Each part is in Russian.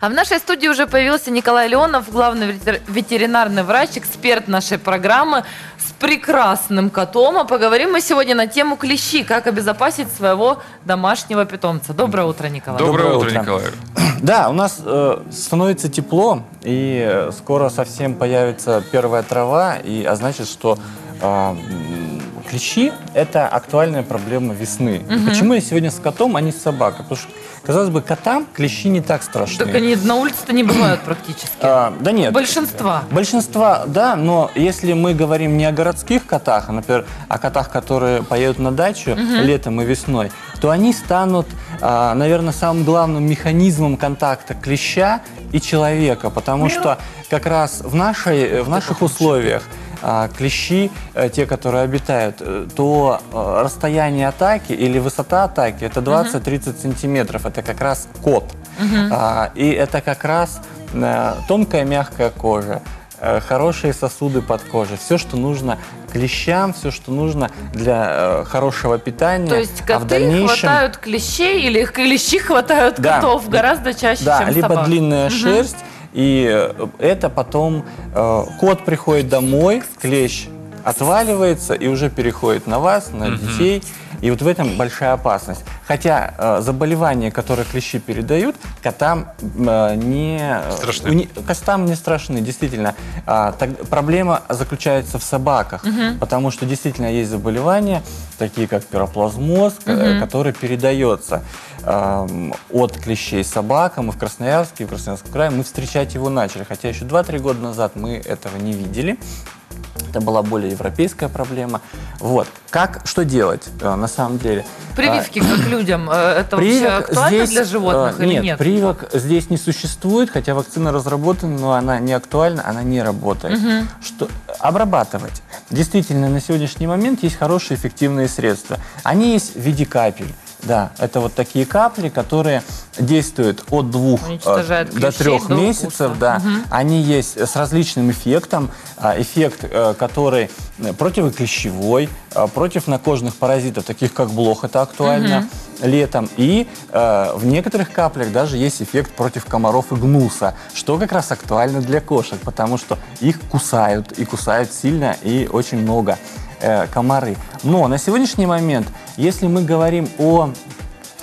А в нашей студии уже появился Николай Леонов, главный ветер- ветеринарный врач, эксперт нашей программы с прекрасным котом. А поговорим мы сегодня на тему клещи, как обезопасить своего домашнего питомца. Доброе утро, Николай. Доброе, Доброе утро, утро. Николай. Да, у нас э, становится тепло, и скоро совсем появится первая трава, и, а значит, что э, клещи – это актуальная проблема весны. Почему я сегодня с котом, а не с собакой? Потому что, казалось бы, котам клещи не так страшны. Так они на улице-то не бывают практически. А, да нет. Большинства. Большинства, да, но если мы говорим не о городских котах, а, например, о котах, которые поедут на дачу летом и весной, то они станут, а, наверное, самым главным механизмом контакта клеща и человека, потому что как раз в, нашей, в наших условиях клещи, э, те, которые обитают, э, то э, расстояние атаки или высота атаки это 20-30 сантиметров. Это как раз кот. А, И это как раз тонкая мягкая кожа, хорошие сосуды под кожей. Все, что нужно клещам, все, что нужно для э, хорошего питания. То есть а в коты дальнейшем... хватают клещей или клещи хватают Да. котов гораздо чаще, Да, чем либо собак? длинная шерсть, и э, это потом э, кот приходит домой, клещ отваливается и уже переходит на вас, на детей. И вот в этом большая опасность. Хотя э, заболевания, которые клещи передают, котам э, не э, Страшны. уни- котам не страшны, действительно. А, так- проблема заключается в собаках, потому что действительно есть заболевания, такие как пироплазмоз, э, который передается эм, от клещей собакам. И в Красноярске, и в Красноярском крае мы встречать его начали. Хотя еще 2-3 года назад мы этого не видели. Это была более европейская проблема. Вот. Как, что делать э, на самом деле? Прививки как людям, э, это вообще Прививок актуально здесь, для животных э, или нет? нет? прививок здесь не существует, хотя вакцина разработана, но она не актуальна, она не работает. Что, обрабатывать. Действительно, на сегодняшний момент есть хорошие эффективные средства. Они есть в виде капель. Да, это вот такие капли, которые действуют от двух э, до трех до месяцев. укуса. Да. Они есть с различным эффектом. А, Эффект, э, который э, противоклещевой, против накожных паразитов, таких как блох, это актуально летом. И э, в некоторых каплях даже есть эффект против комаров и гнуса, что как раз актуально для кошек, потому что их кусают, и кусают сильно, и очень много э, комары. Но на сегодняшний момент, если мы говорим о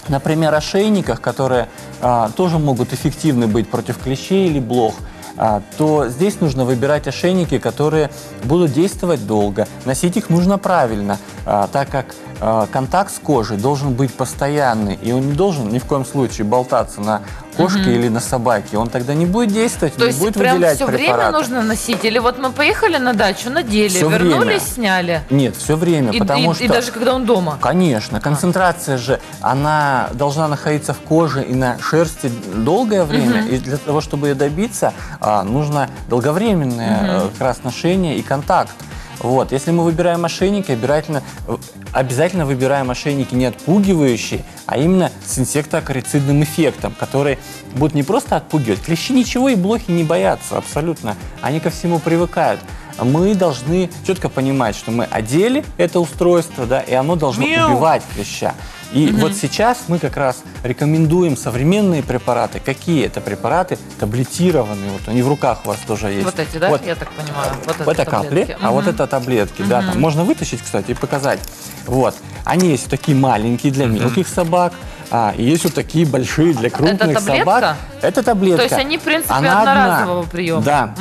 например, ошейниках, которые а, тоже могут эффективны быть против клещей или блох, а, то здесь нужно выбирать ошейники, которые будут действовать долго. Носить их нужно правильно, а, так как а, контакт с кожей должен быть постоянный, и он не должен ни в коем случае болтаться на кошке или на собаке. Он тогда не будет действовать, То не есть будет прям выделять все время препараты. нужно носить? Или вот мы поехали на дачу, надели, Всё вернулись, время. сняли? Нет, все время, И, потому и- что... и даже когда он дома? Конечно, концентрация же, она должна находиться в коже и на шерсти долгое время, и для того, чтобы ее добиться, а, нужно долговременное э, как раз ношение и контакт. Вот. Если мы выбираем ошейники, обязательно, э, обязательно выбираем ошейники не отпугивающие, а именно с инсектоакарицидным эффектом, который будет не просто отпугивать. Клещи ничего и блохи не боятся абсолютно. Они ко всему привыкают. Мы должны четко понимать, что мы одели это устройство, да, и оно должно Мяу. убивать клеща. И вот сейчас мы как раз рекомендуем современные препараты. Какие это препараты? Таблетированные. Вот они в руках у вас тоже есть. Вот эти, да, Вот. я так понимаю? Вот Это это капли, таблетки. а вот это таблетки, да, там можно вытащить, кстати, и показать. Вот, они есть такие маленькие для мелких собак, а, и есть вот такие большие для крупных таблетка? собак. Это таблетка. То есть они, в принципе, Она одноразового одна. приема? Да,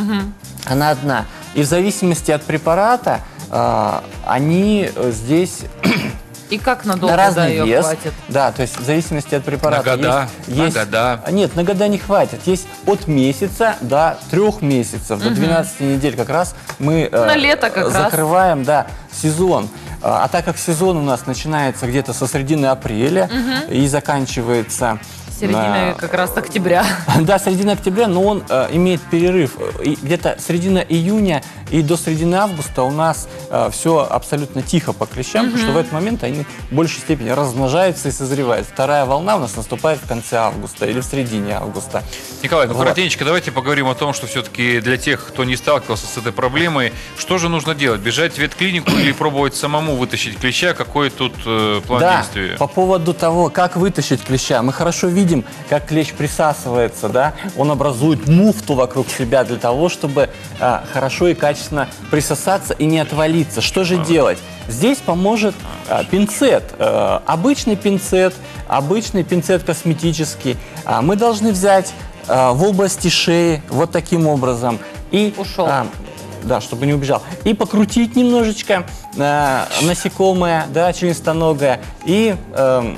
она одна. И в зависимости от препарата а, они э, здесь И как надолго на да, разный ее вес. хватит? Да, то есть в зависимости от препарата. На года, есть, на есть- года. А, Нет, на года не хватит. Есть от месяца до трех месяцев, до 12 недель как раз мы э, На лето как раз. закрываем да, сезон. А а так как сезон у нас начинается где-то со середины апреля и заканчивается Середина на- как раз октября. да, середина октября, но он э, имеет перерыв. И где-то середина июня и до середины августа у нас все абсолютно тихо по клещам, потому что в этот момент они в большей степени размножаются и созревают. Вторая волна у нас наступает в конце августа или в середине августа. Николай, ну Вот. коротенько давайте поговорим о том, что все-таки для тех, кто не сталкивался с этой проблемой, что же нужно делать? Бежать в ветклинику или пробовать самому вытащить клеща? Какой тут э, план да, действия? по поводу того, как вытащить клеща. Мы хорошо видим, видим, как клещ присасывается, да, он образует муфту вокруг себя для того, чтобы а, хорошо и качественно присосаться и не отвалиться. Что же делать? Здесь поможет а, пинцет, э, обычный пинцет, обычный пинцет косметический. А, мы должны взять а, в области шеи вот таким образом и Ушел. а, да, чтобы не убежал. И покрутить немножечко э, насекомое, да, членистоногое, и эм,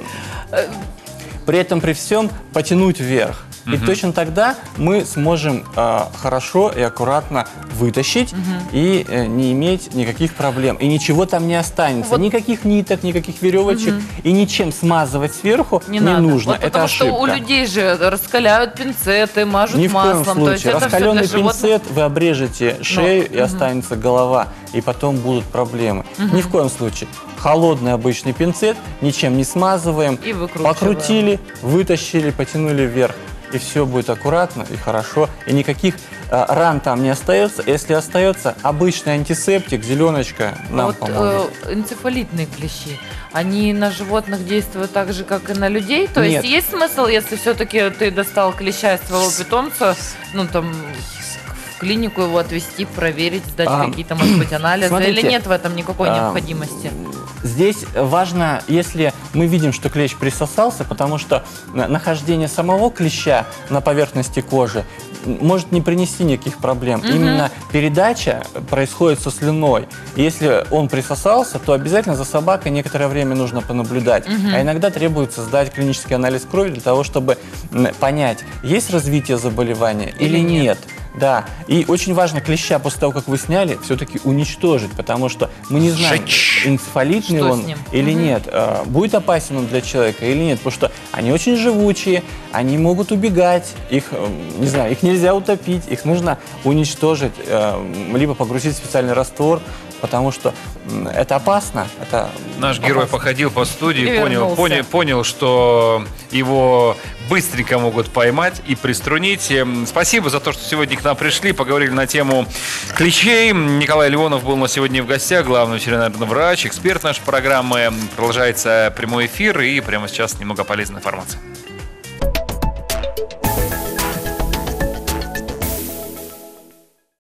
при этом при всем потянуть вверх. И точно тогда мы сможем э, хорошо и аккуратно вытащить и э, не иметь никаких проблем. И ничего там не останется. Вот. Никаких ниток, никаких веревочек. И ничем смазывать сверху не, Не, надо. нужно. Вот Это потому ошибка. что у людей же раскаляют пинцеты, мажут Ни в коем маслом. То есть случае. это Раскаленный для животных. пинцет вы обрежете шею и останется голова, и потом будут проблемы. Ни в коем случае. Холодный обычный пинцет, ничем не смазываем. И выкручиваем. Покрутили, вытащили, потянули вверх. И все будет аккуратно и хорошо. И никаких э, ран там не остается. Если остается, обычный антисептик, зеленочка А нам вот поможет. э, энцефалитные клещи, они на животных действуют так же, как и на людей? То Нет. есть есть смысл, если все-таки ты достал клеща из своего питомца, ну там в клинику его отвезти, проверить, сдать А, какие-то, может быть, анализы, смотрите, или нет в этом никакой а, необходимости? Здесь важно, если мы видим, что клещ присосался, потому что на- нахождение самого клеща на поверхности кожи может не принести никаких проблем. Именно передача происходит со слюной. Если он присосался, то обязательно за собакой некоторое время нужно понаблюдать. А иногда требуется сдать клинический анализ крови для того, чтобы понять, есть развитие заболевания или, Или нет. нет. Да, и очень важно клеща после того, как вы сняли, все-таки уничтожить, потому что мы не знаем, Сжечь. энцефалитный Что он или нет, э, будет опасен он для человека или нет, потому что они очень живучие, они могут убегать, их, э, не знаю, их нельзя утопить, их нужно уничтожить, э, либо погрузить в специальный раствор, потому что это опасно, это Наш герой опасно. походил по студии, И понял, вернулся. понял, понял, что его быстренько могут поймать и приструнить. Эм, Спасибо за то, что сегодня к нам пришли, поговорили на тему клещей. Николай Леонов был у нас сегодня в гостях, главный ветеринарный врач, эксперт нашей программы. Продолжается прямой эфир и прямо сейчас немного полезной информации.